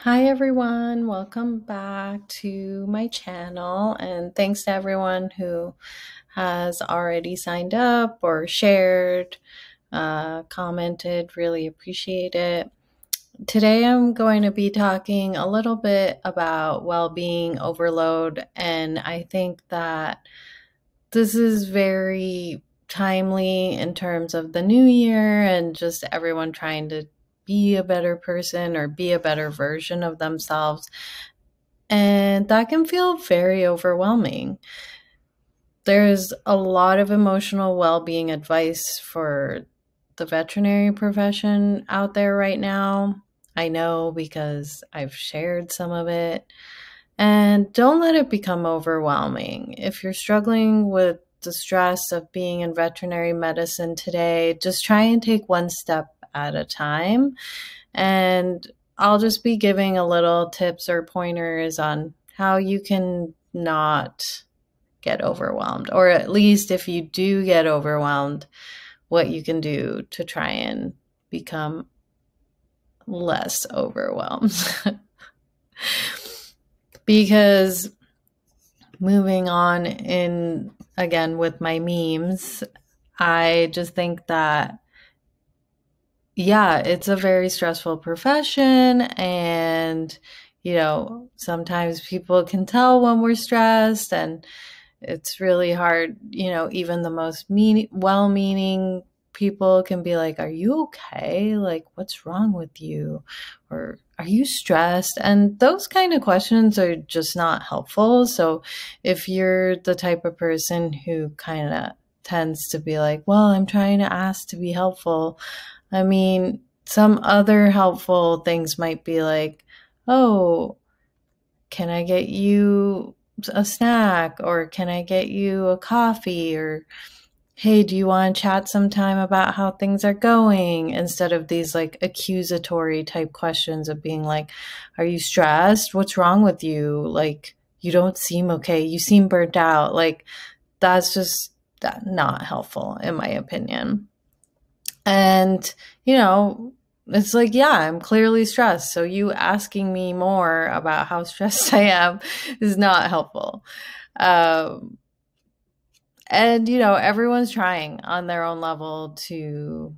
Hi everyone, welcome back to my channel and thanks to everyone who has already signed up or shared, uh, commented, really appreciate it. Today I'm going to be talking a little bit about well-being overload and I think that this is very timely in terms of the new year and just everyone trying to be a better person or be a better version of themselves. And that can feel very overwhelming. There's a lot of emotional well being advice for the veterinary profession out there right now. I know because I've shared some of it. And don't let it become overwhelming. If you're struggling with the stress of being in veterinary medicine today, just try and take one step at a time. And I'll just be giving a little tips or pointers on how you can not get overwhelmed, or at least if you do get overwhelmed, what you can do to try and become less overwhelmed. because moving on in again with my memes, I just think that yeah, it's a very stressful profession and you know, sometimes people can tell when we're stressed and it's really hard, you know, even the most mean well-meaning people can be like, "Are you okay? Like what's wrong with you?" or "Are you stressed?" And those kind of questions are just not helpful. So if you're the type of person who kind of tends to be like, "Well, I'm trying to ask to be helpful." I mean, some other helpful things might be like, oh, can I get you a snack? Or can I get you a coffee? Or, hey, do you want to chat sometime about how things are going? Instead of these like accusatory type questions of being like, are you stressed? What's wrong with you? Like, you don't seem okay. You seem burnt out. Like, that's just not helpful, in my opinion. And, you know, it's like, yeah, I'm clearly stressed. So you asking me more about how stressed I am is not helpful. Um, and, you know, everyone's trying on their own level to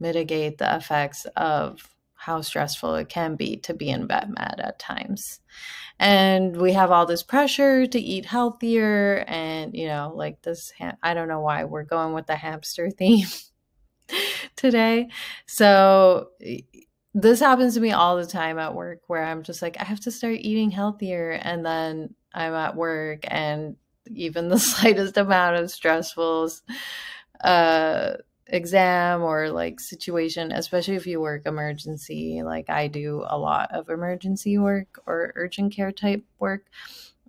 mitigate the effects of how stressful it can be to be in vet med at times. And we have all this pressure to eat healthier and, you know, like this, I don't know why we're going with the hamster theme today. So this happens to me all the time at work where I'm just like, I have to start eating healthier. And then I'm at work and even the slightest amount of stressful uh, exam or like situation, especially if you work emergency, like I do a lot of emergency work or urgent care type work.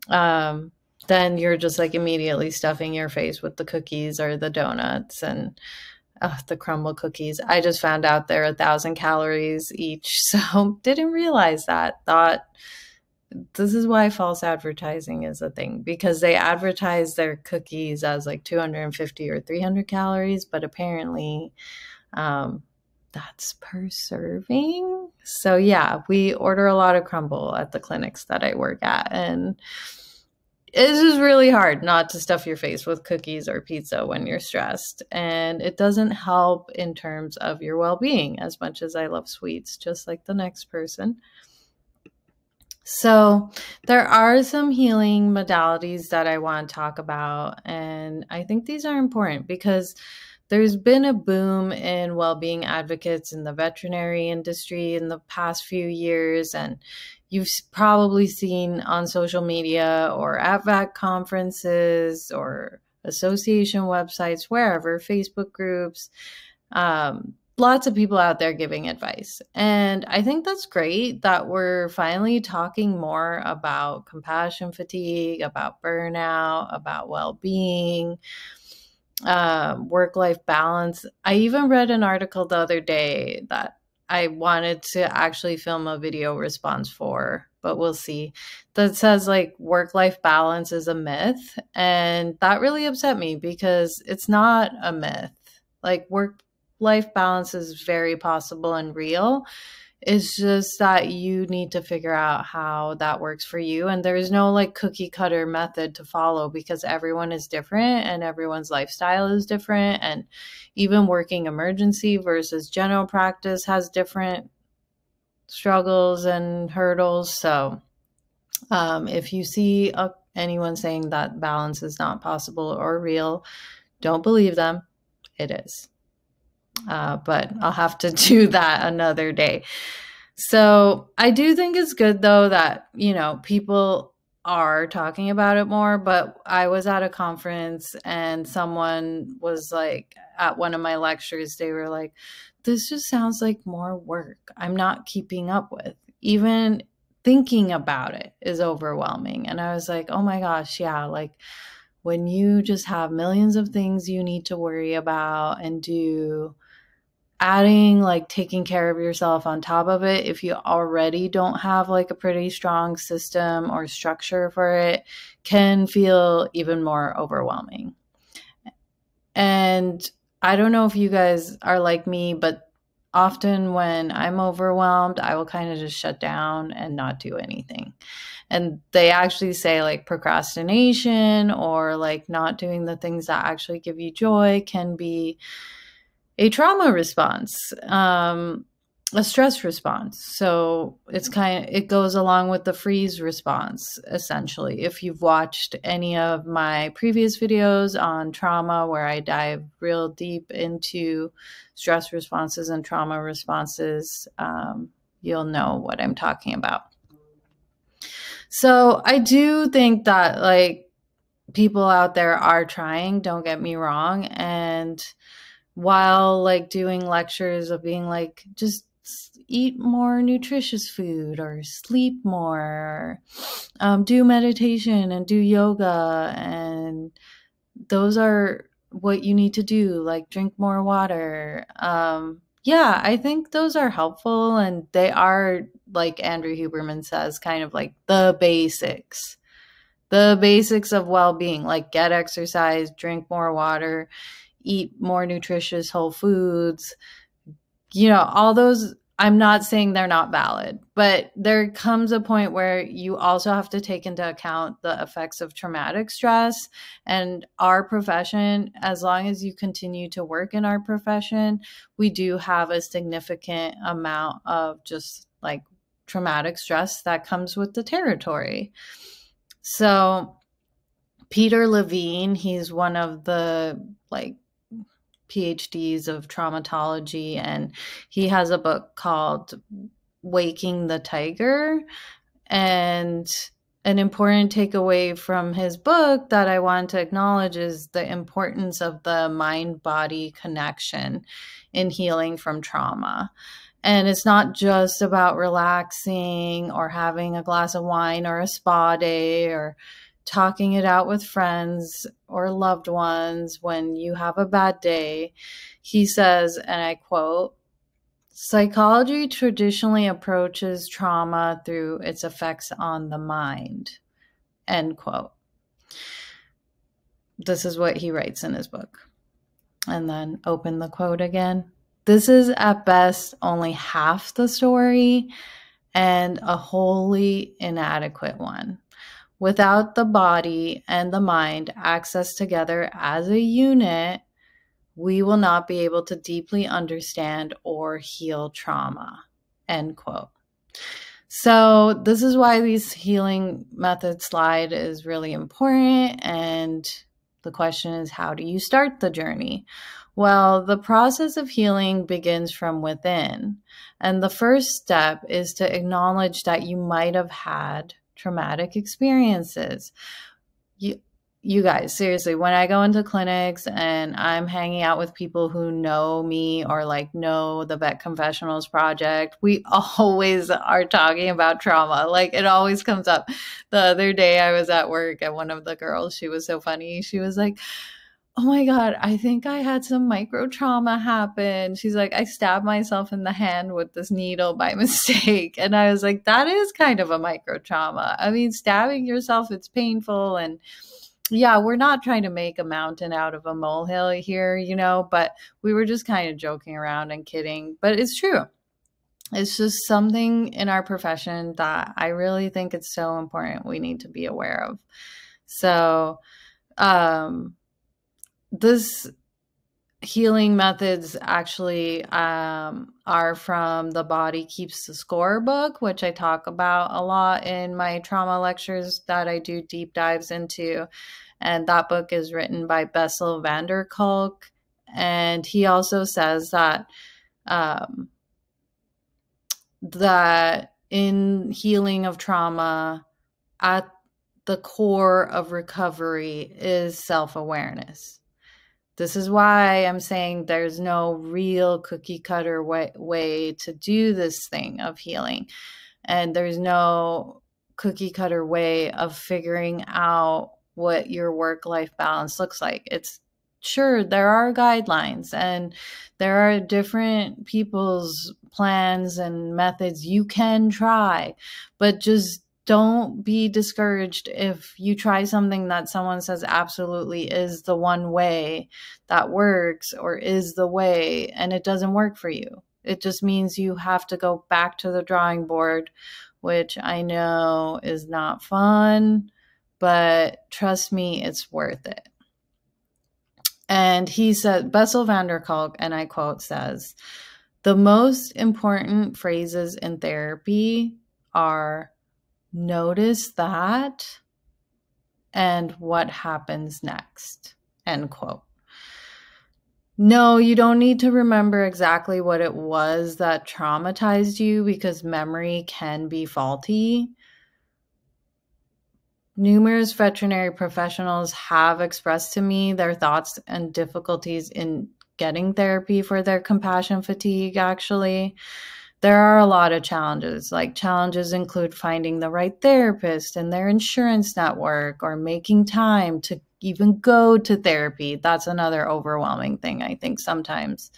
Um, then you're just like immediately stuffing your face with the cookies or the donuts and oh, the Crumbl cookies. I just found out they're a thousand calories each. So didn't realize that. Thought this is why false advertising is a thing because they advertise their cookies as like 250 or 300 calories, but apparently um, that's per serving. So yeah, we order a lot of Crumbl at the clinics that I work at. And it's just really hard not to stuff your face with cookies or pizza when you're stressed. And it doesn't help in terms of your well being as much as I love sweets, just like the next person. So, there are some healing modalities that I want to talk about. And I think these are important because there's been a boom in well being advocates in the veterinary industry in the past few years. And you've probably seen on social media or at VAC conferences or association websites, wherever, Facebook groups, um, lots of people out there giving advice. And I think that's great that we're finally talking more about compassion fatigue, about burnout, about well being. Um, work life balance. I even read an article the other day that I wanted to actually film a video response for, but we'll see. That says like work life balance is a myth. And that really upset me because it's not a myth. Like work life balance is very possible and real. It's just that you need to figure out how that works for you. And there's no like cookie cutter method to follow because everyone is different and everyone's lifestyle is different. And even working emergency versus general practice has different struggles and hurdles. So um, if you see a, anyone saying that balance is not possible or real, don't believe them. It is uh, but I'll have to do that another day. So I do think it's good though that, you know, people are talking about it more. But I was at a conference and someone was like, at one of my lectures, they were like, this just sounds like more work. I'm not keeping up with. Even thinking about it is overwhelming. And I was like, oh my gosh, yeah, like when you just have millions of things you need to worry about and do adding like taking care of yourself on top of it if you already don't have like a pretty strong system or structure for it can feel even more overwhelming. And i don't know if you guys are like me but often when i'm overwhelmed i will kind of just shut down and not do anything. And they actually say like procrastination or like not doing the things that actually give you joy can be a trauma response, um, a stress response. So it's kind of, it goes along with the freeze response, essentially. If you've watched any of my previous videos on trauma, where I dive real deep into stress responses and trauma responses, um, you'll know what I'm talking about. So I do think that, like, people out there are trying, don't get me wrong. And, while like doing lectures of being like just eat more nutritious food or sleep more um, do meditation and do yoga and those are what you need to do like drink more water. Um, yeah i think those are helpful and they are like andrew huberman says kind of like the basics. The basics of well-being like get exercise drink more water eat more nutritious whole foods. You know all those i'm not saying they're not valid but there comes a point where you also have to take into account the effects of traumatic stress and our profession. As long as you continue to work in our profession we do have a significant amount of just like traumatic stress that comes with the territory. So Peter Levine, he's one of the like PhDs of traumatology, and he has a book called Waking the Tiger. And an important takeaway from his book that I want to acknowledge is the importance of the mind body connection in healing from trauma. And it's not just about relaxing or having a glass of wine or a spa day or talking it out with friends or loved ones when you have a bad day. He says, and I quote, Psychology traditionally approaches trauma through its effects on the mind. End quote. This is what he writes in his book. And then open the quote again. This is at best only half the story and a wholly inadequate one. Without the body and the mind access together as a unit, we will not be able to deeply understand or heal trauma. End quote. So, this is why these healing method slide is really important. And the question is, how do you start the journey? Well, the process of healing begins from within. And the first step is to acknowledge that you might have had traumatic experiences. You, you guys, seriously, when I go into clinics and I'm hanging out with people who know me or like know the Vet Confessionals Project, we always are talking about trauma. Like it always comes up. The other day I was at work and one of the girls, she was so funny. She was like, oh my god i think i had some micro trauma happen. She's like i stabbed myself in the hand with this needle by mistake. And i was like that is kind of a micro trauma i mean stabbing yourself it's painful and yeah we're not trying to make a mountain out of a molehill here you know but we were just kind of joking around and kidding. But it's true. It's just something in our profession that I really think it's so important we need to be aware of. So, um, this healing methods actually um, are from the Body Keeps the Score book, which I talk about a lot in my trauma lectures that I do deep dives into. And that book is written by Bessel van der Kolk. And he also says that um, that in healing of trauma, at the core of recovery is self awareness. This is why I'm saying there's no real cookie cutter way, way to do this thing of healing. And there's no cookie cutter way of figuring out what your work life balance looks like. It's sure there are guidelines and there are different people's plans and methods you can try, but just don't be discouraged if you try something that someone says absolutely is the one way that works or is the way and it doesn't work for you. It just means you have to go back to the drawing board, which I know is not fun, but trust me, it's worth it. And he said, Bessel van der Kolk, and I quote, says, the most important phrases in therapy are notice that and what happens next, end quote. No, you don't need to remember exactly what it was that traumatized you because memory can be faulty. Numerous veterinary professionals have expressed to me their thoughts and difficulties in getting therapy for their compassion fatigue, actually. There are a lot of challenges. Like, challenges include finding the right therapist and their insurance network or making time to even go to therapy. That's another overwhelming thing, I think, sometimes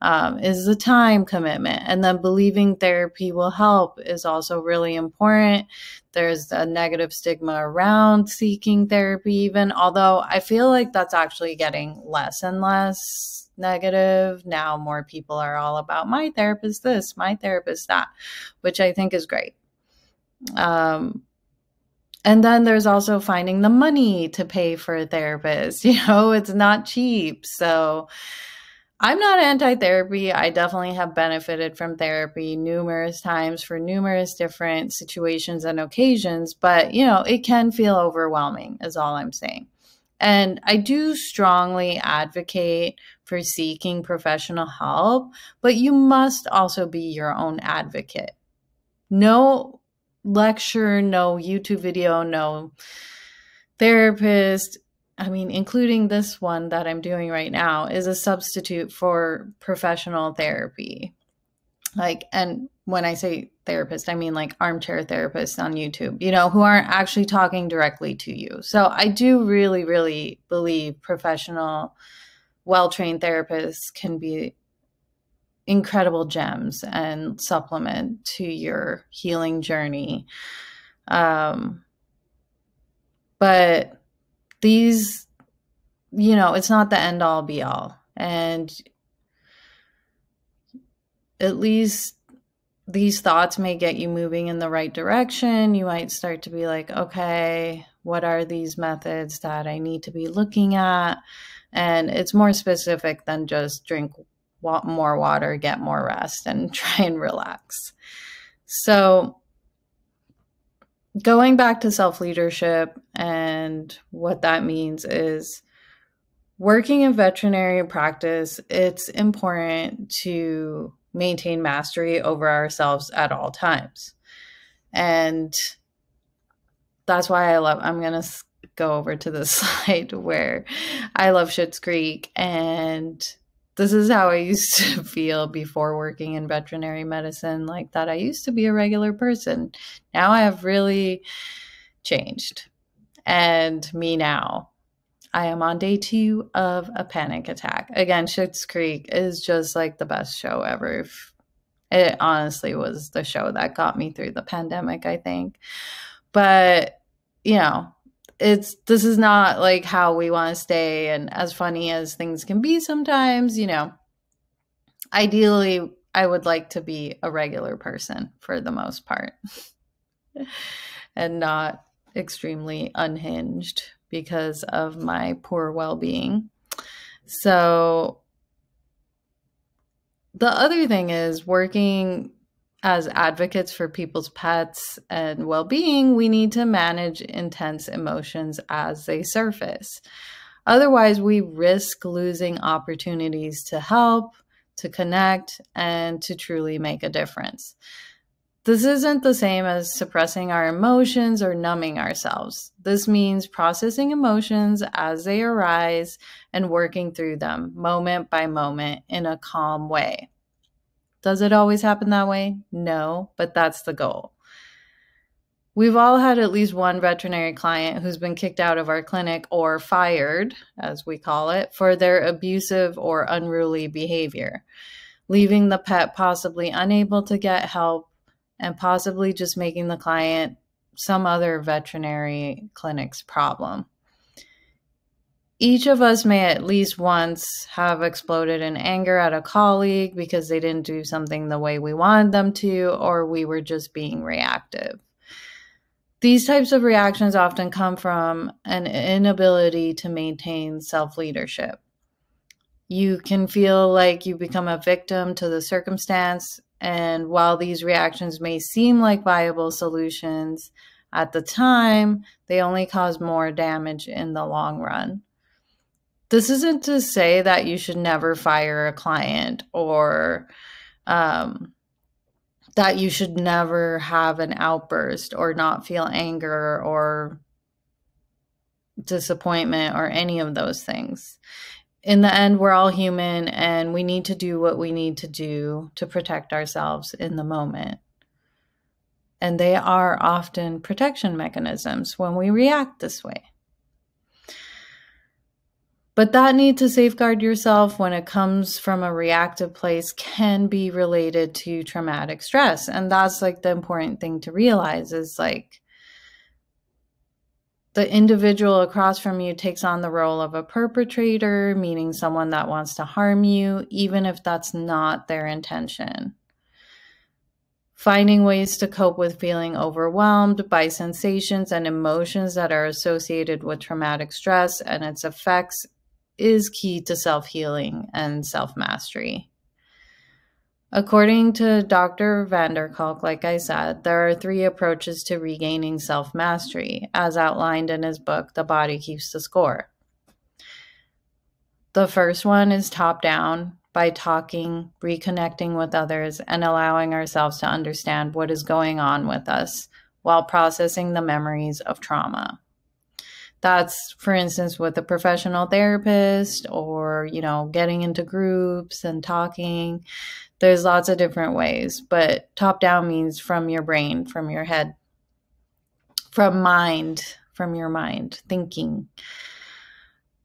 um, is the time commitment. And then believing therapy will help is also really important. There's a negative stigma around seeking therapy, even, although I feel like that's actually getting less and less negative. Now more people are all about my therapist this, my therapist that, which I think is great. Um, and then there's also finding the money to pay for a therapist. You know, it's not cheap. So, I'm not anti therapy. I definitely have benefited from therapy numerous times for numerous different situations and occasions, but you know, it can feel overwhelming, is all I'm saying. And I do strongly advocate for seeking professional help, but you must also be your own advocate. No lecture, no YouTube video, no therapist I mean, including this one that I'm doing right now, is a substitute for professional therapy. Like, and when I say therapist, I mean like armchair therapists on YouTube, you know, who aren't actually talking directly to you. So I do really, really believe professional, well trained therapists can be incredible gems and supplement to your healing journey. Um, but these, you know, it's not the end all be all. And at least these thoughts may get you moving in the right direction. You might start to be like, okay, what are these methods that I need to be looking at? And it's more specific than just drink more water, get more rest, and try and relax. So, going back to self leadership and what that means is working in veterinary practice, it's important to maintain mastery over ourselves at all times. And that's why I love, I'm going to go over to the slide where I love Schitt's Creek and this is how I used to feel before working in veterinary medicine, like that I used to be a regular person. Now I have really changed. And me now. I am on day two of a panic attack. Again, Schitt's Creek is just like the best show ever. It honestly was the show that got me through the pandemic, I think. But, you know, it's this is not like how we want to stay and as funny as things can be sometimes you know ideally I would like to be a regular person for the most part and not extremely unhinged because of my poor well being. So, the other thing is working as advocates for people's pets and well being, we need to manage intense emotions as they surface. Otherwise, we risk losing opportunities to help, to connect, and to truly make a difference. This isn't the same as suppressing our emotions or numbing ourselves. This means processing emotions as they arise and working through them moment by moment in a calm way. Does it always happen that way? No, but that's the goal. We've all had at least one veterinary client who's been kicked out of our clinic or fired, as we call it, for their abusive or unruly behavior, leaving the pet possibly unable to get help and possibly just making the client some other veterinary clinic's problem. Each of us may at least once have exploded in anger at a colleague because they didn't do something the way we wanted them to, or we were just being reactive. These types of reactions often come from an inability to maintain self leadership. You can feel like you become a victim to the circumstance, and while these reactions may seem like viable solutions at the time, they only cause more damage in the long run. This isn't to say that you should never fire a client or um, that you should never have an outburst or not feel anger or disappointment or any of those things. In the end, we're all human and we need to do what we need to do to protect ourselves in the moment. And they are often protection mechanisms when we react this way. But that need to safeguard yourself when it comes from a reactive place can be related to traumatic stress. And that's like the important thing to realize is like the individual across from you takes on the role of a perpetrator, meaning someone that wants to harm you, even if that's not their intention. Finding ways to cope with feeling overwhelmed by sensations and emotions that are associated with traumatic stress and its effects is key to self healing and self mastery. According to Dr. van der Kolk, like I said, there are three approaches to regaining self mastery, as outlined in his book, The Body Keeps the Score. The first one is top down by talking, reconnecting with others, and allowing ourselves to understand what is going on with us while processing the memories of trauma that's for instance with a professional therapist or you know getting into groups and talking there's lots of different ways but top down means from your brain from your head from mind from your mind thinking.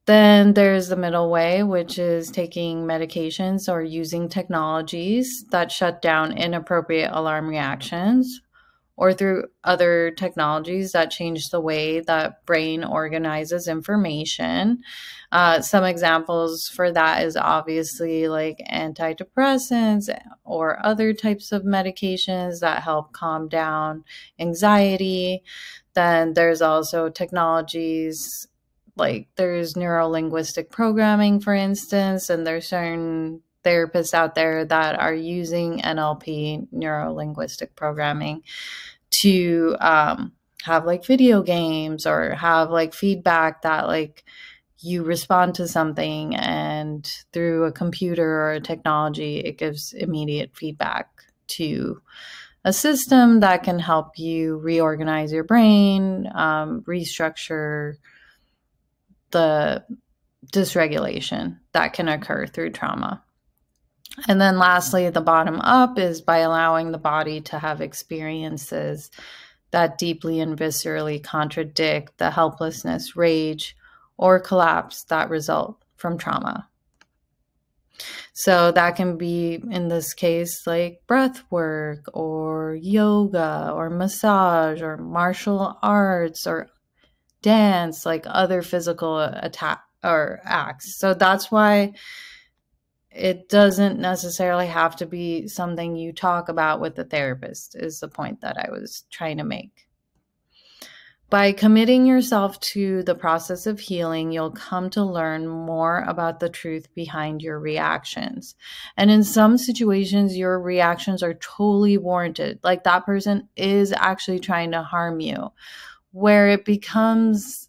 Then there's the middle way, which is taking medications or using technologies that shut down inappropriate alarm reactions or through other technologies that change the way that brain organizes information. Uh, some examples for that is obviously like antidepressants or other types of medications that help calm down anxiety. Then there's also technologies like there's neurolinguistic programming, for instance, and there's certain therapists out there that are using NLP, neuro linguistic programming, to um, have like video games or have like feedback that like you respond to something and through a computer or a technology, it gives immediate feedback to a system that can help you reorganize your brain, um, restructure the dysregulation that can occur through trauma. And then lastly, the bottom up is by allowing the body to have experiences that deeply and viscerally contradict the helplessness, rage, or collapse that result from trauma. So that can be, in this case, like breath work or yoga or massage or martial arts or dance, like other physical attack or acts. So that's why it doesn't necessarily have to be something you talk about with the therapist, is the point that I was trying to make. By committing yourself to the process of healing, you'll come to learn more about the truth behind your reactions. And in some situations, your reactions are totally warranted. Like that person is actually trying to harm you. Where it becomes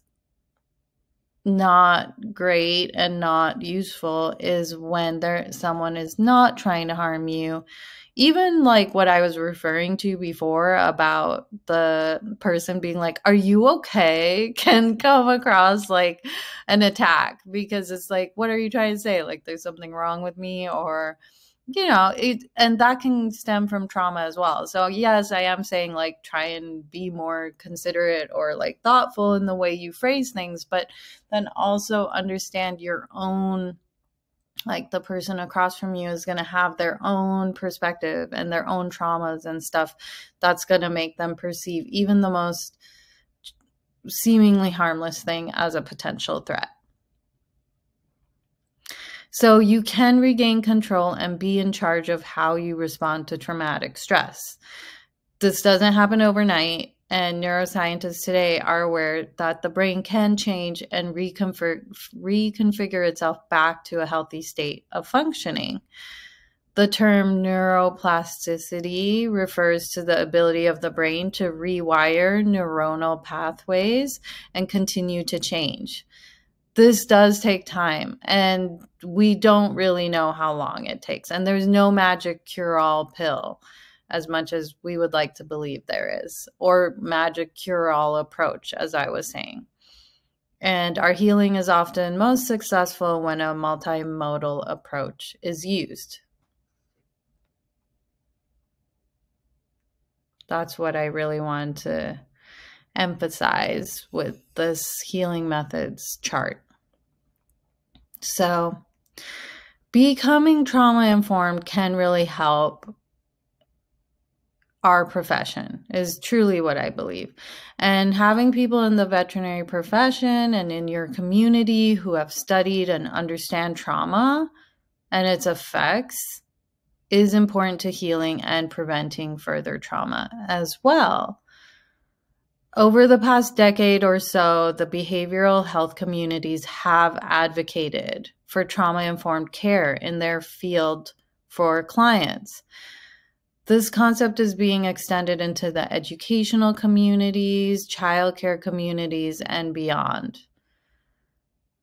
not great and not useful is when there someone is not trying to harm you even like what I was referring to before about the person being like, Are you okay? can come across like an attack because it's like, What are you trying to say? Like, there's something wrong with me, or, you know, it, and that can stem from trauma as well. So, yes, I am saying like try and be more considerate or like thoughtful in the way you phrase things, but then also understand your own like the person across from you is going to have their own perspective and their own traumas and stuff that's going to make them perceive even the most seemingly harmless thing as a potential threat. So you can regain control and be in charge of how you respond to traumatic stress. This doesn't happen overnight and neuroscientists today are aware that the brain can change and reconfigure, reconfigure itself back to a healthy state of functioning. The term neuroplasticity refers to the ability of the brain to rewire neuronal pathways and continue to change. This does take time, and we don't really know how long it takes. And there's no magic cure all pill as much as we would like to believe there is, or magic cure all approach, as I was saying. And our healing is often most successful when a multimodal approach is used. That's what I really want to emphasize with this healing methods chart. So, becoming trauma informed can really help our profession is truly what I believe. And having people in the veterinary profession and in your community who have studied and understand trauma and its effects is important to healing and preventing further trauma as well. Over the past decade or so, the behavioral health communities have advocated for trauma informed care in their field for clients. This concept is being extended into the educational communities, childcare communities, and beyond.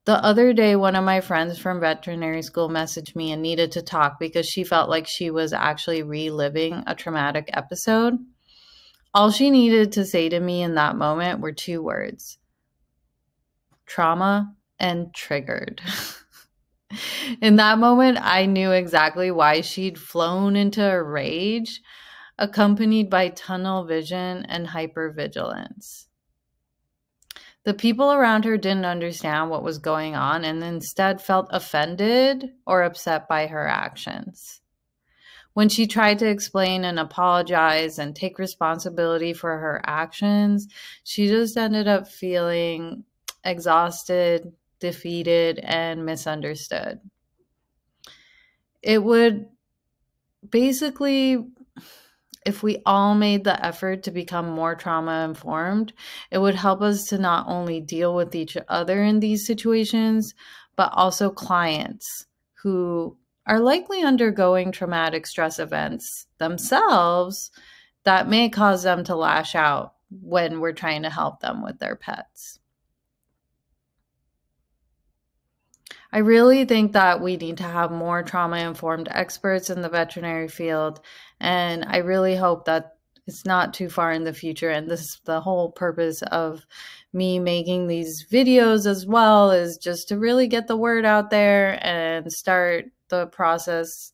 The other day, one of my friends from veterinary school messaged me and needed to talk because she felt like she was actually reliving a traumatic episode. All she needed to say to me in that moment were two words trauma and triggered. In that moment, I knew exactly why she'd flown into a rage, accompanied by tunnel vision and hypervigilance. The people around her didn't understand what was going on and instead felt offended or upset by her actions. When she tried to explain and apologize and take responsibility for her actions, she just ended up feeling exhausted, defeated, and misunderstood. It would basically, if we all made the effort to become more trauma informed, it would help us to not only deal with each other in these situations, but also clients who are likely undergoing traumatic stress events themselves that may cause them to lash out when we're trying to help them with their pets. I really think that we need to have more trauma informed experts in the veterinary field. And I really hope that it's not too far in the future. And this is the whole purpose of me making these videos as well is just to really get the word out there and start the process.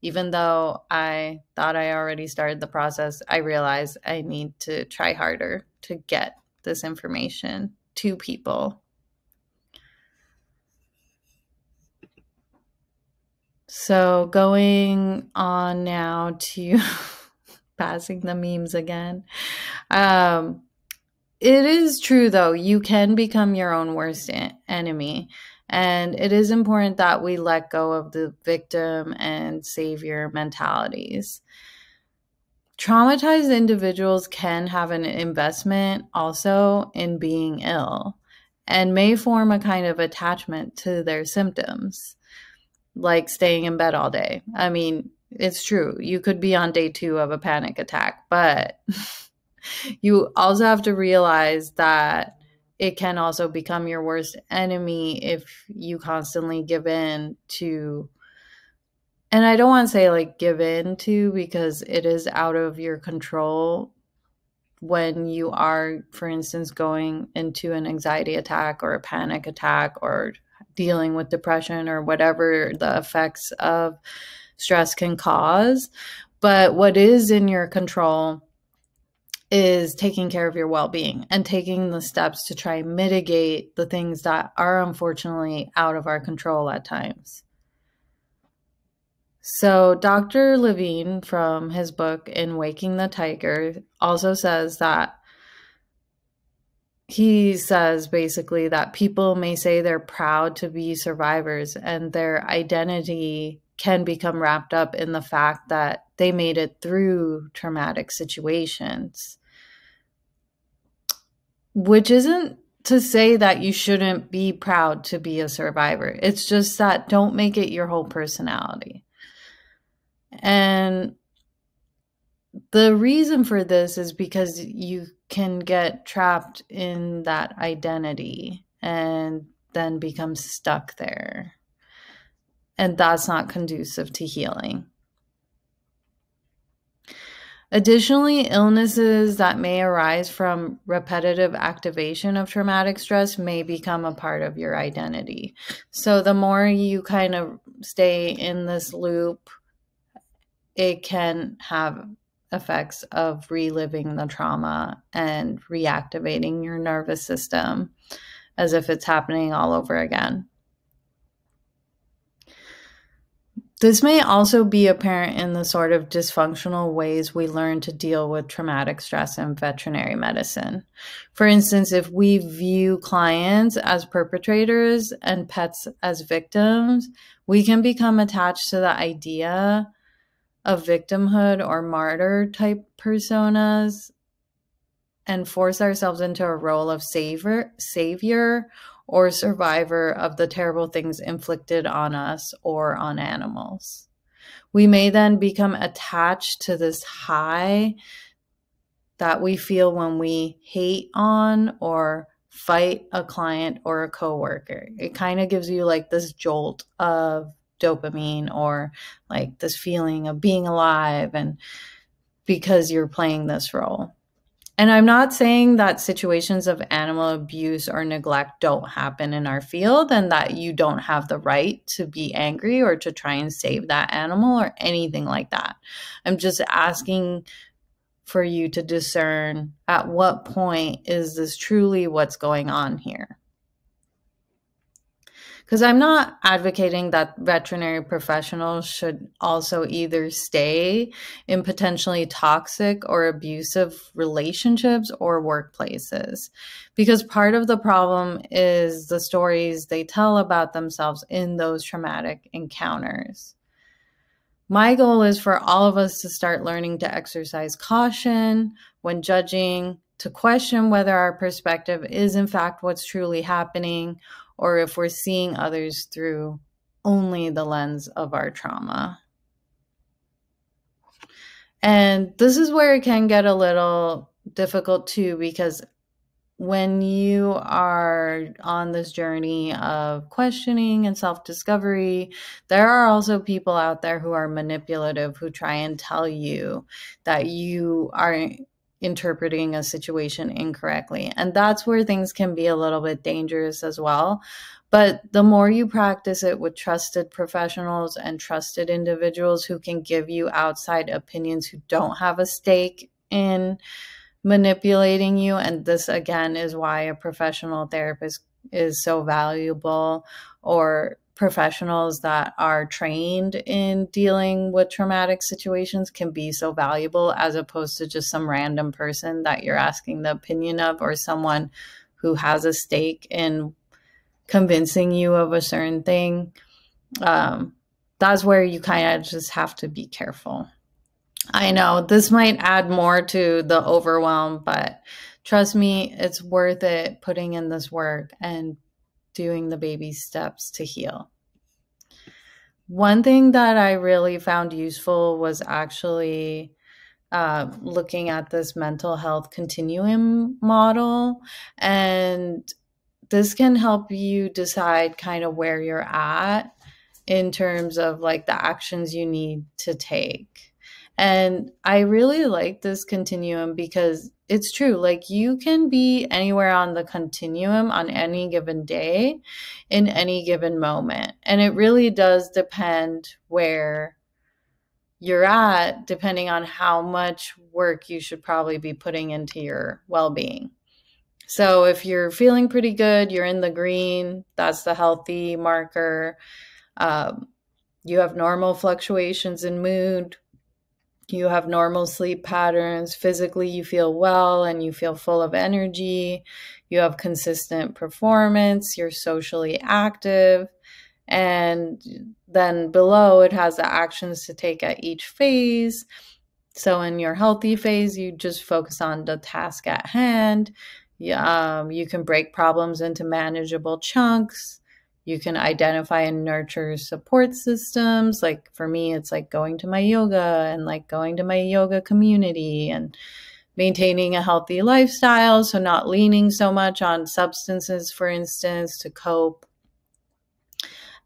Even though I thought I already started the process, I realize I need to try harder to get this information to people So going on now to passing the memes again. Um, it is true though, you can become your own worst enemy. And it is important that we let go of the victim and savior mentalities. Traumatized individuals can have an investment also in being ill and may form a kind of attachment to their symptoms, like staying in bed all day. I mean, it's true. You could be on day two of a panic attack, but you also have to realize that it can also become your worst enemy if you constantly give in to and I don't want to say like give in to because it is out of your control when you are for instance going into an anxiety attack or a panic attack or dealing with depression or whatever the effects of stress can cause. But what is in your control is taking care of your well being and taking the steps to try and mitigate the things that are unfortunately out of our control at times. So, Dr. Levine, from his book In Waking the Tiger, also says that he says basically that people may say they're proud to be survivors and their identity can become wrapped up in the fact that they made it through traumatic situations which isn't to say that you shouldn't be proud to be a survivor. It's just that don't make it your whole personality. And the reason for this is because you can get trapped in that identity and then become stuck there. And that's not conducive to healing. Additionally, illnesses that may arise from repetitive activation of traumatic stress may become a part of your identity. So, the more you kind of stay in this loop, it can have effects of reliving the trauma and reactivating your nervous system as if it's happening all over again. This may also be apparent in the sort of dysfunctional ways we learn to deal with traumatic stress in veterinary medicine. For instance, if we view clients as perpetrators and pets as victims, we can become attached to the idea of victimhood or martyr type personas and force ourselves into a role of savior, savior or survivor of the terrible things inflicted on us or on animals. We may then become attached to this high that we feel when we hate on or fight a client or a coworker. It kind of gives you like this jolt of dopamine or like this feeling of being alive and because you're playing this role. And I'm not saying that situations of animal abuse or neglect don't happen in our field and that you don't have the right to be angry or to try and save that animal or anything like that. I'm just asking for you to discern at what point is this truly what's going on here because I'm not advocating that veterinary professionals should also either stay in potentially toxic or abusive relationships or workplaces. Because part of the problem is the stories they tell about themselves in those traumatic encounters. My goal is for all of us to start learning to exercise caution when judging, to question whether our perspective is in fact what's truly happening or if we're seeing others through only the lens of our trauma. And this is where it can get a little difficult too, because when you are on this journey of questioning and self discovery, there are also people out there who are manipulative who try and tell you that you are interpreting a situation incorrectly. And that's where things can be a little bit dangerous as well. But the more you practice it with trusted professionals and trusted individuals who can give you outside opinions who don't have a stake in manipulating you, and this again is why a professional therapist is so valuable, or professionals that are trained in dealing with traumatic situations can be so valuable as opposed to just some random person that you're asking the opinion of or someone who has a stake in convincing you of a certain thing, um, that's where you kind of just have to be careful. I know this might add more to the overwhelm, but trust me, it's worth it putting in this work and doing the baby steps to heal. One thing that I really found useful was actually uh, looking at this mental health continuum model. And this can help you decide kind of where you're at in terms of like the actions you need to take. And I really like this continuum because it's true. Like you can be anywhere on the continuum on any given day in any given moment. And it really does depend where you're at, depending on how much work you should probably be putting into your well being. So if you're feeling pretty good, you're in the green, that's the healthy marker. Um, you have normal fluctuations in mood, you have normal sleep patterns, physically, you feel well and you feel full of energy, you have consistent performance, you're socially active. And then below, it has the actions to take at each phase. So, in your healthy phase, you just focus on the task at hand. Um, you can break problems into manageable chunks you can identify and nurture support systems. Like for me it's like going to my yoga and like going to my yoga community and maintaining a healthy lifestyle. So not leaning so much on substances for instance to cope.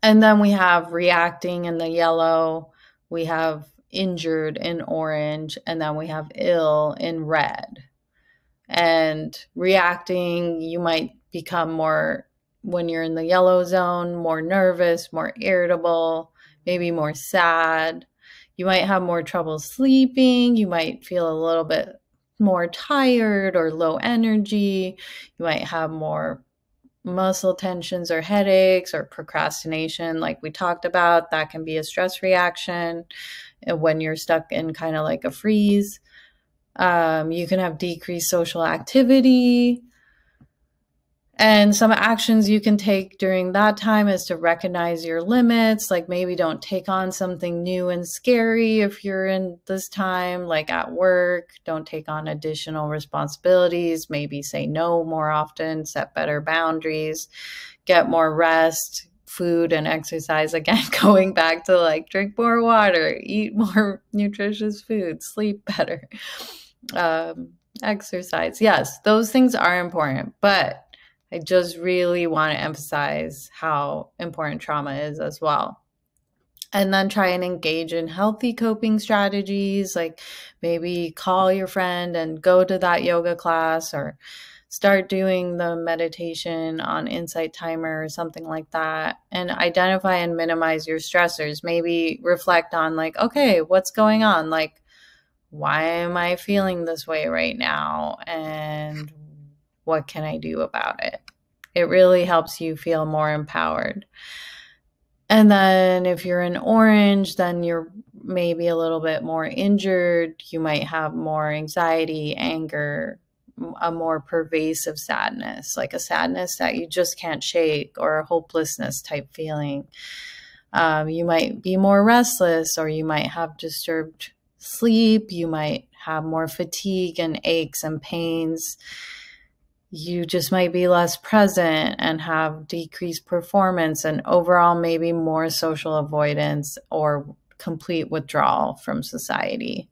And then we have reacting in the yellow. We have injured in orange and then we have ill in red. And reacting you might become more when you're in the yellow zone, more nervous, more irritable, maybe more sad. You might have more trouble sleeping. You might feel a little bit more tired or low energy. You might have more muscle tensions or headaches or procrastination, like we talked about. That can be a stress reaction when you're stuck in kind of like a freeze. Um, you can have decreased social activity. And some actions you can take during that time is to recognize your limits, like maybe don't take on something new and scary if you're in this time, like at work, don't take on additional responsibilities, maybe say no more often, set better boundaries, get more rest, food and exercise again going back to like drink more water eat more nutritious food sleep better um, exercise. Yes those things are important but I just really want to emphasize how important trauma is as well. And then try and engage in healthy coping strategies, like maybe call your friend and go to that yoga class or start doing the meditation on Insight Timer or something like that. And identify and minimize your stressors. Maybe reflect on, like, okay, what's going on? Like, why am I feeling this way right now? And what can I do about it? It really helps you feel more empowered. And then if you're in orange, then you're maybe a little bit more injured. You might have more anxiety, anger, a more pervasive sadness, like a sadness that you just can't shake, or a hopelessness type feeling. Um, you might be more restless, or you might have disturbed sleep. You might have more fatigue and aches and pains you just might be less present and have decreased performance and overall maybe more social avoidance or complete withdrawal from society.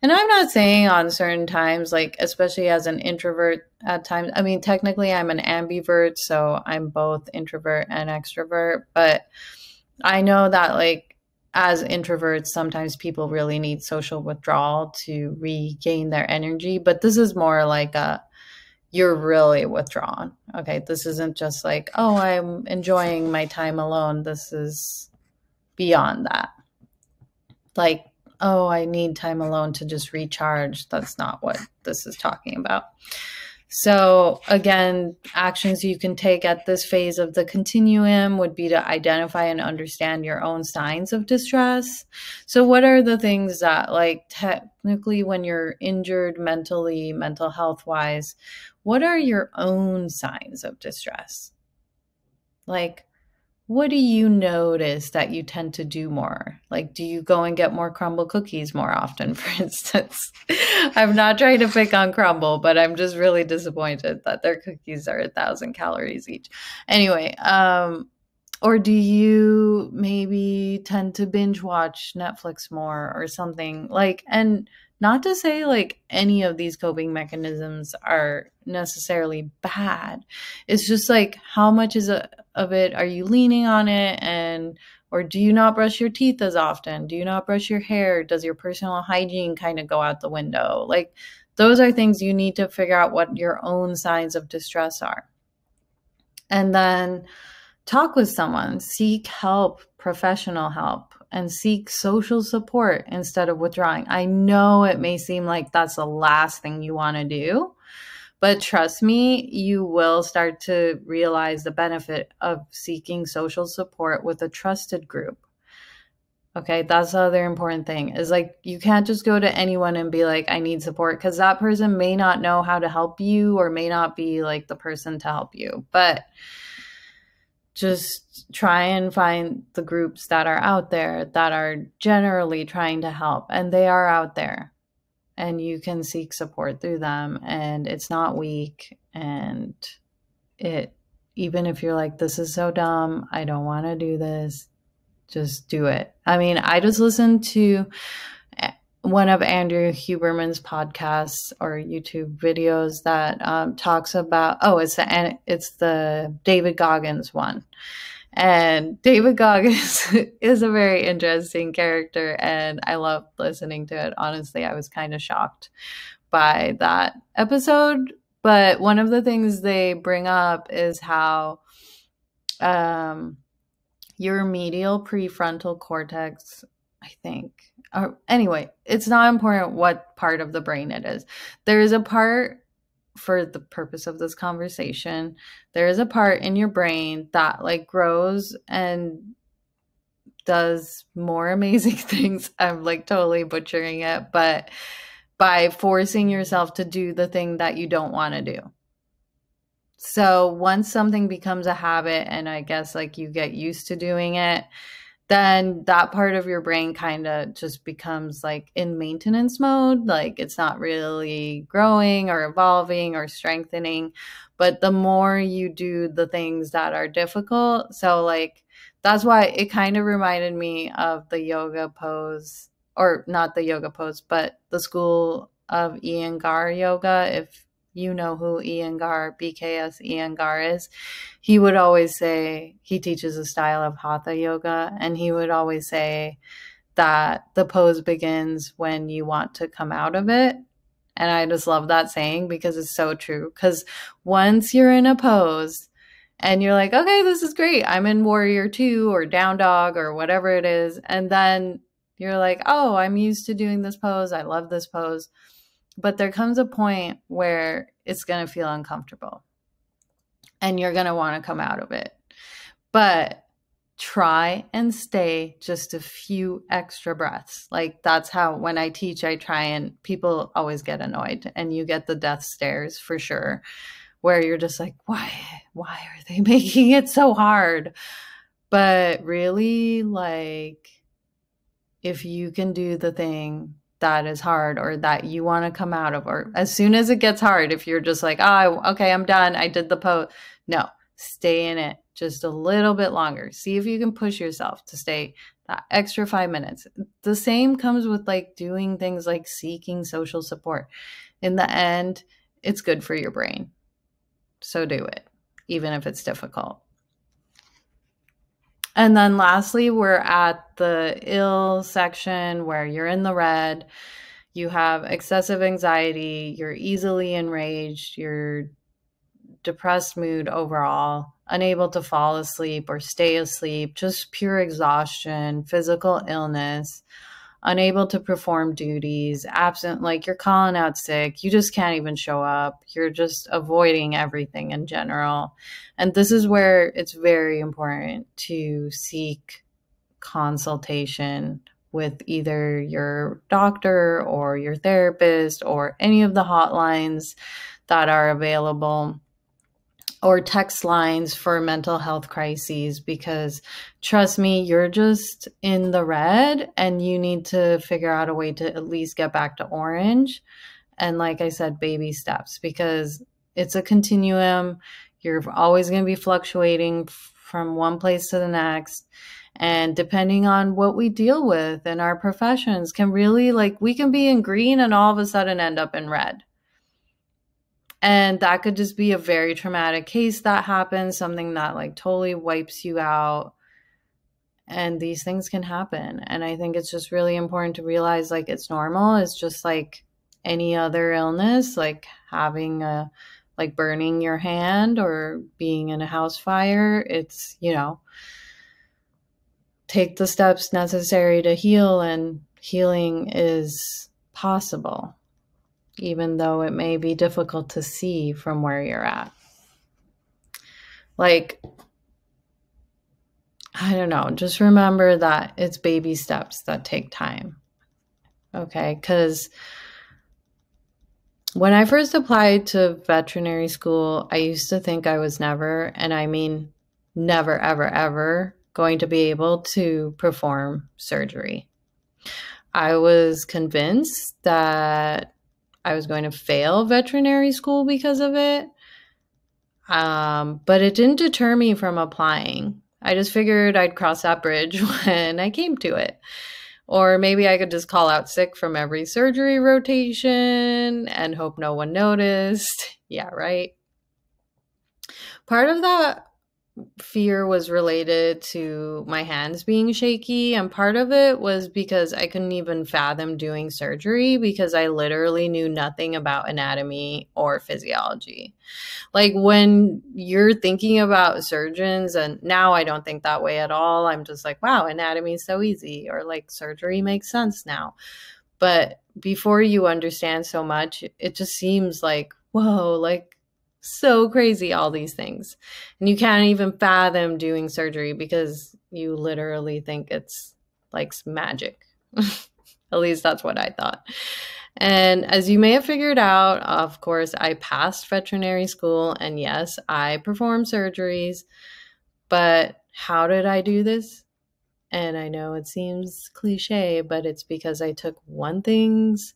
And I'm not saying on certain times, like, especially as an introvert at times, I mean, technically I'm an ambivert, so I'm both introvert and extrovert, but I know that, like, as introverts, sometimes people really need social withdrawal to regain their energy, but this is more like a you're really withdrawn. Okay. This isn't just like, oh, I'm enjoying my time alone. This is beyond that. Like, oh, I need time alone to just recharge. That's not what this is talking about. So, again, actions you can take at this phase of the continuum would be to identify and understand your own signs of distress. So, what are the things that, like, technically, when you're injured mentally, mental health wise, what are your own signs of distress? Like, what do you notice that you tend to do more? Like, do you go and get more Crumbl cookies more often, for instance? I'm not trying to pick on Crumbl, but I'm just really disappointed that their cookies are a thousand calories each. Anyway, um, or do you maybe tend to binge watch Netflix more or something like, and not to say like any of these coping mechanisms are necessarily bad. It's just like how much is a, of it are you leaning on it and or do you not brush your teeth as often? Do you not brush your hair? Does your personal hygiene kind of go out the window? Like those are things you need to figure out what your own signs of distress are. And then talk with someone, seek help, professional help and seek social support instead of withdrawing. I know it may seem like that's the last thing you want to do, but trust me, you will start to realize the benefit of seeking social support with a trusted group. Okay, that's the other important thing is like you can't just go to anyone and be like, I need support because that person may not know how to help you or may not be like the person to help you. But just try and find the groups that are out there that are generally trying to help and they are out there and you can seek support through them and it's not weak and it even if you're like this is so dumb i don't want to do this just do it i mean i just listened to one of Andrew Huberman's podcasts or YouTube videos that um, talks about. Oh, it's the it's the David Goggins one, and David Goggins is a very interesting character, and I love listening to it. Honestly, I was kind of shocked by that episode, but one of the things they bring up is how um, your medial prefrontal cortex, I think uh, anyway, it's not important what part of the brain it is. There is a part for the purpose of this conversation. There is a part in your brain that like grows and does more amazing things. I'm like totally butchering it, but by forcing yourself to do the thing that you don't want to do. So once something becomes a habit and I guess like you get used to doing it, then that part of your brain kind of just becomes like in maintenance mode. Like it's not really growing or evolving or strengthening. But the more you do the things that are difficult, so like that's why it kind of reminded me of the yoga pose, or not the yoga pose, but the school of Iyengar yoga. If you know who Iyengar, BKS Iyengar is, he would always say, he teaches a style of Hatha yoga, and he would always say that the pose begins when you want to come out of it. And I just love that saying because it's so true. Because once you're in a pose, and you're like, okay, this is great. I'm in warrior two or down dog or whatever it is. And then you're like, oh, I'm used to doing this pose. I love this pose. But there comes a point where it's going to feel uncomfortable and you're going to want to come out of it. But try and stay just a few extra breaths. Like that's how when I teach, I try and people always get annoyed and you get the death stares for sure, where you're just like, why, why are they making it so hard? But really, like, if you can do the thing that is hard or that you want to come out of or as soon as it gets hard if you're just like oh okay i'm done i did the post no stay in it just a little bit longer. See if you can push yourself to stay that extra five minutes. The same comes with like doing things like seeking social support. In the end it's good for your brain. So do it even if it's difficult and then lastly, we're at the ill section where you're in the red. You have excessive anxiety, you're easily enraged, you're depressed mood overall, unable to fall asleep or stay asleep, just pure exhaustion, physical illness, unable to perform duties, absent, like you're calling out sick, you just can't even show up, you're just avoiding everything in general. And this is where it's very important to seek consultation with either your doctor or your therapist or any of the hotlines that are available or text lines for mental health crises because trust me, you're just in the red and you need to figure out a way to at least get back to orange. And like I said, baby steps because it's a continuum. You're always going to be fluctuating from one place to the next. And depending on what we deal with in our professions, can really like we can be in green and all of a sudden end up in red and that could just be a very traumatic case that happens, something that like totally wipes you out. And these things can happen. And I think it's just really important to realize like it's normal. It's just like any other illness, like having a like burning your hand or being in a house fire. It's, you know, take the steps necessary to heal, and healing is possible even though it may be difficult to see from where you're at. Like, I don't know, just remember that it's baby steps that take time. Okay, because when I first applied to veterinary school, I used to think I was never, and I mean never, ever, ever, going to be able to perform surgery. I was convinced that I was going to fail veterinary school because of it. Um, but it didn't deter me from applying. I just figured I'd cross that bridge when I came to it. Or maybe I could just call out sick from every surgery rotation and hope no one noticed. Yeah, right. Part of that fear was related to my hands being shaky and part of it was because I couldn't even fathom doing surgery because I literally knew nothing about anatomy or physiology. Like when you're thinking about surgeons and now I don't think that way at all. I'm just like, wow, anatomy is so easy or like surgery makes sense now. But before you understand so much, it just seems like, whoa, like so crazy, all these things. And you can't even fathom doing surgery because you literally think it's like magic. At least that's what I thought. And as you may have figured out, of course, I passed veterinary school and yes, I perform surgeries. But how did I do this? And I know it seems cliche, but it's because I took one things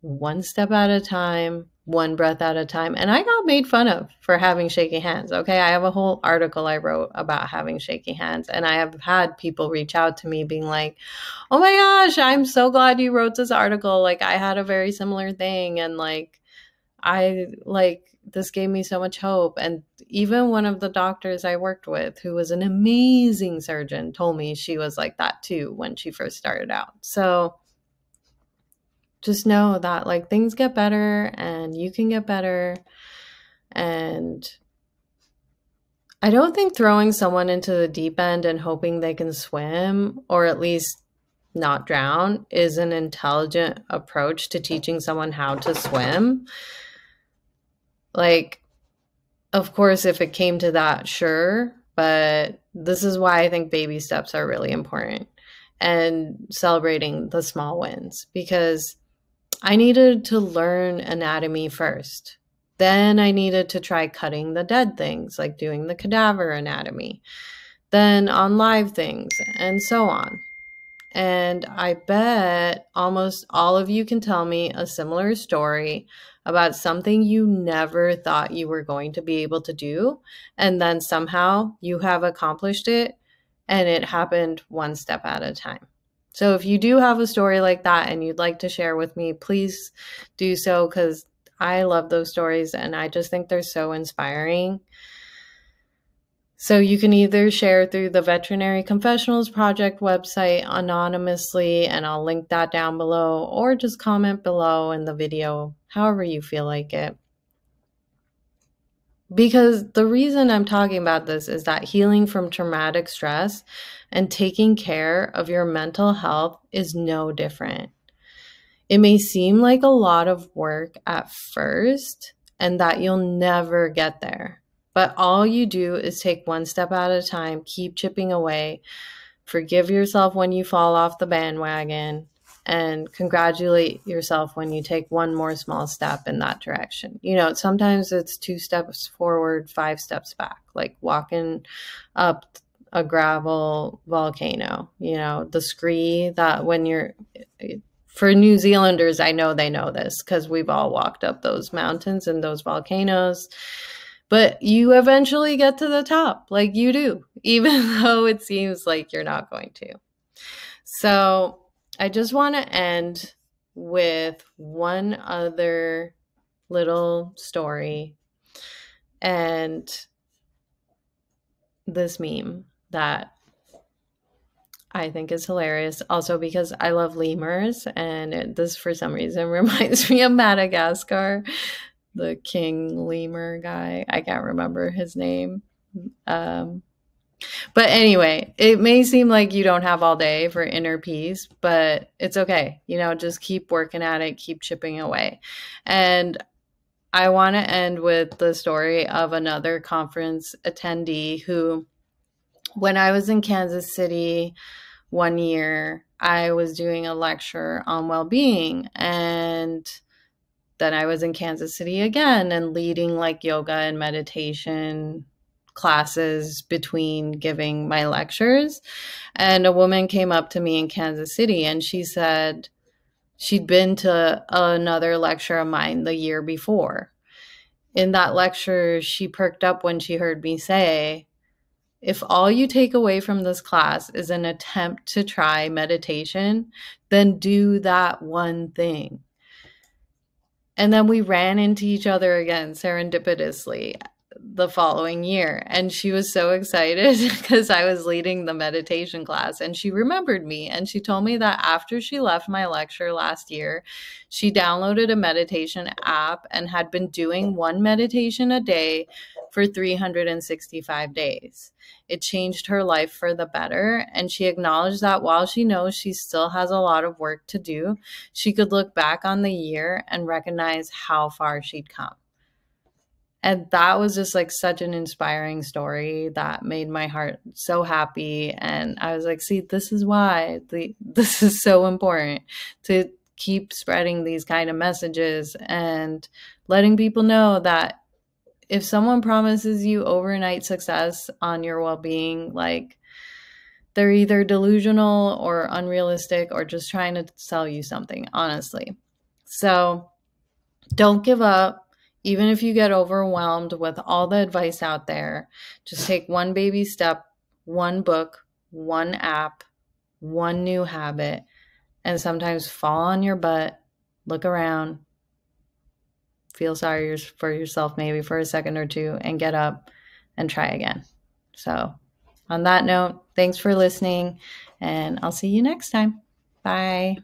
one step at a time one breath at a time. And I got made fun of for having shaky hands. Okay. I have a whole article I wrote about having shaky hands. And I have had people reach out to me being like, oh my gosh, I'm so glad you wrote this article. Like, I had a very similar thing. And like, I like, this gave me so much hope. And even one of the doctors I worked with, who was an amazing surgeon, told me she was like that too when she first started out. So, just know that like things get better and you can get better and I don't think throwing someone into the deep end and hoping they can swim or at least not drown is an intelligent approach to teaching someone how to swim. Like, of course, if it came to that, sure. But this is why I think baby steps are really important and celebrating the small wins because I needed to learn anatomy first. Then I needed to try cutting the dead things, like doing the cadaver anatomy. Then on live things, and so on. And I bet almost all of you can tell me a similar story about something you never thought you were going to be able to do. And then somehow you have accomplished it, and it happened one step at a time. So if you do have a story like that and you'd like to share with me, please do so because I love those stories and I just think they're so inspiring. So you can either share through the Veterinary Confessionals Project website anonymously, and I'll link that down below, or just comment below in the video, however you feel like it. Because the reason I'm talking about this is that healing from traumatic stress and taking care of your mental health is no different. It may seem like a lot of work at first and that you'll never get there, but all you do is take one step at a time, keep chipping away, forgive yourself when you fall off the bandwagon, and congratulate yourself when you take one more small step in that direction. You know, sometimes it's two steps forward, five steps back, like walking up a gravel volcano, you know, the scree that when you're for New Zealanders, I know they know this because we've all walked up those mountains and those volcanoes. But you eventually get to the top, like you do, even though it seems like you're not going to. So I just want to end with one other little story and this meme that I think is hilarious. Also because I love lemurs, and it, this for some reason reminds me of Madagascar, the king lemur guy. I can't remember his name. Um, but anyway, it may seem like you don't have all day for inner peace, but it's okay. You know, just keep working at it, keep chipping away. And I want to end with the story of another conference attendee who, when I was in Kansas City one year, I was doing a lecture on well being. And then I was in Kansas City again and leading like yoga and meditation classes between giving my lectures. And a woman came up to me in Kansas City and she said she'd been to another lecture of mine the year before. In that lecture, she perked up when she heard me say, if all you take away from this class is an attempt to try meditation, then do that one thing. And then we ran into each other again serendipitously the following year. And she was so excited because I was leading the meditation class and she remembered me. And she told me that after she left my lecture last year, she downloaded a meditation app and had been doing one meditation a day for 365 days. It changed her life for the better. And she acknowledged that while she knows she still has a lot of work to do, she could look back on the year and recognize how far she'd come and that was just like such an inspiring story that made my heart so happy. And i was like see this is why the, this is so important to keep spreading these kind of messages and letting people know that if someone promises you overnight success on your well-being like they're either delusional or unrealistic or just trying to sell you something honestly. So don't give up even if you get overwhelmed with all the advice out there, just take one baby step, one book, one app, one new habit, and sometimes fall on your butt, look around, feel sorry for yourself maybe for a second or two, and get up and try again. So, on that note, thanks for listening, and I'll see you next time. Bye.